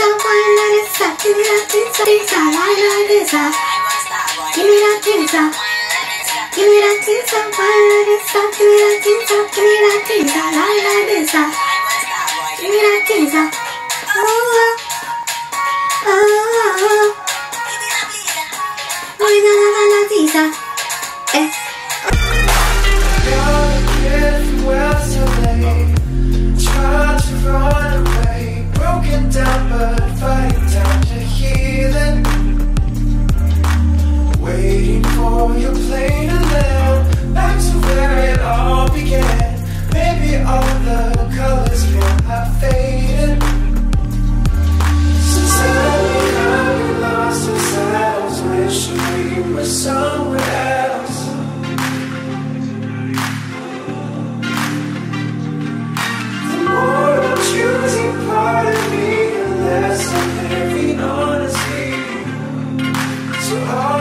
Give me that pizza, pizza, I love pizza. Give me that pizza. Give me that pizza, I love pizza. Give me that pizza, give me that pizza, I love pizza. Give me that pizza. Oh. so hard.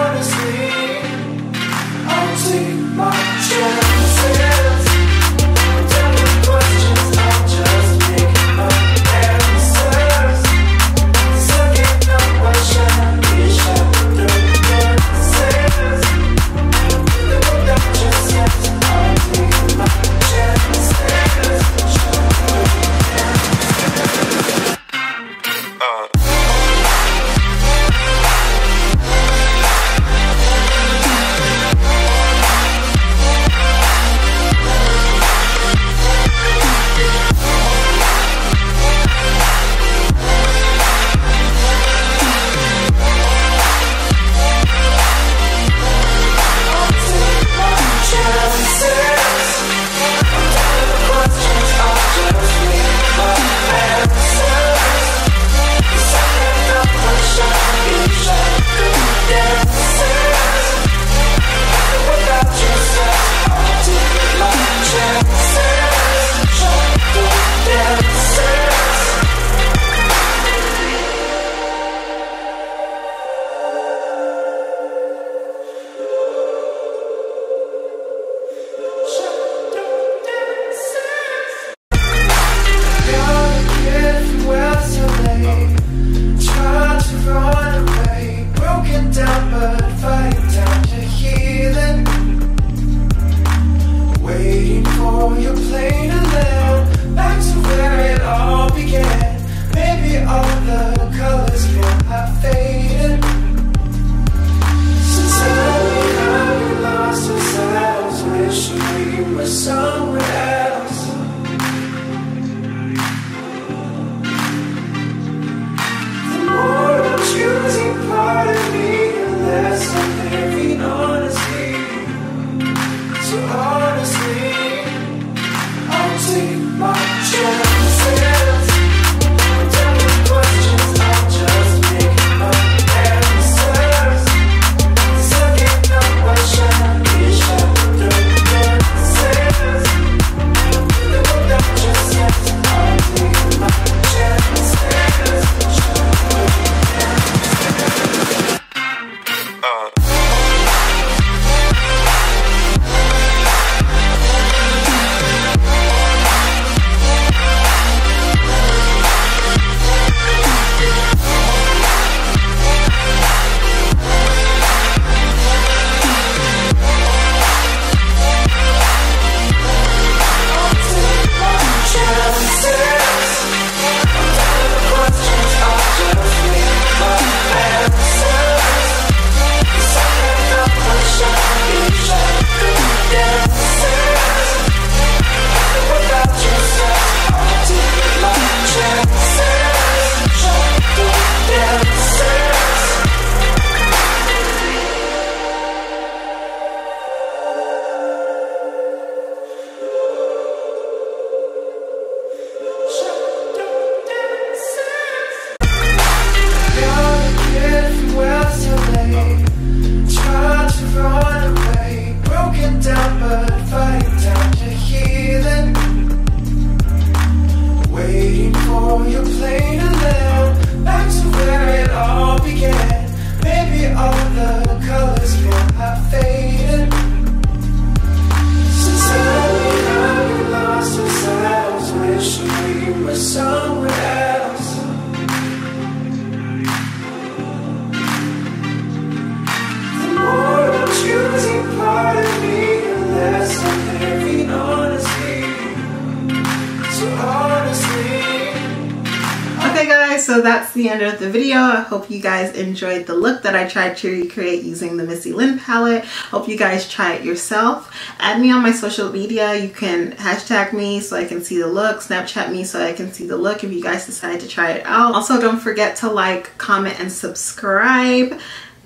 So that's the end of the video. I hope you guys enjoyed the look that I tried to recreate using the Missy Lynn palette. Hope you guys try it yourself. Add me on my social media. You can hashtag me so I can see the look, Snapchat me so I can see the look if you guys decide to try it out. Also, don't forget to like, comment, and subscribe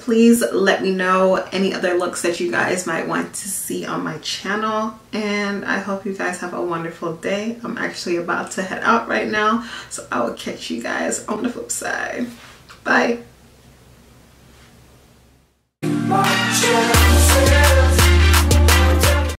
please let me know any other looks that you guys might want to see on my channel and I hope you guys have a wonderful day. I'm actually about to head out right now so I will catch you guys on the flip side. Bye.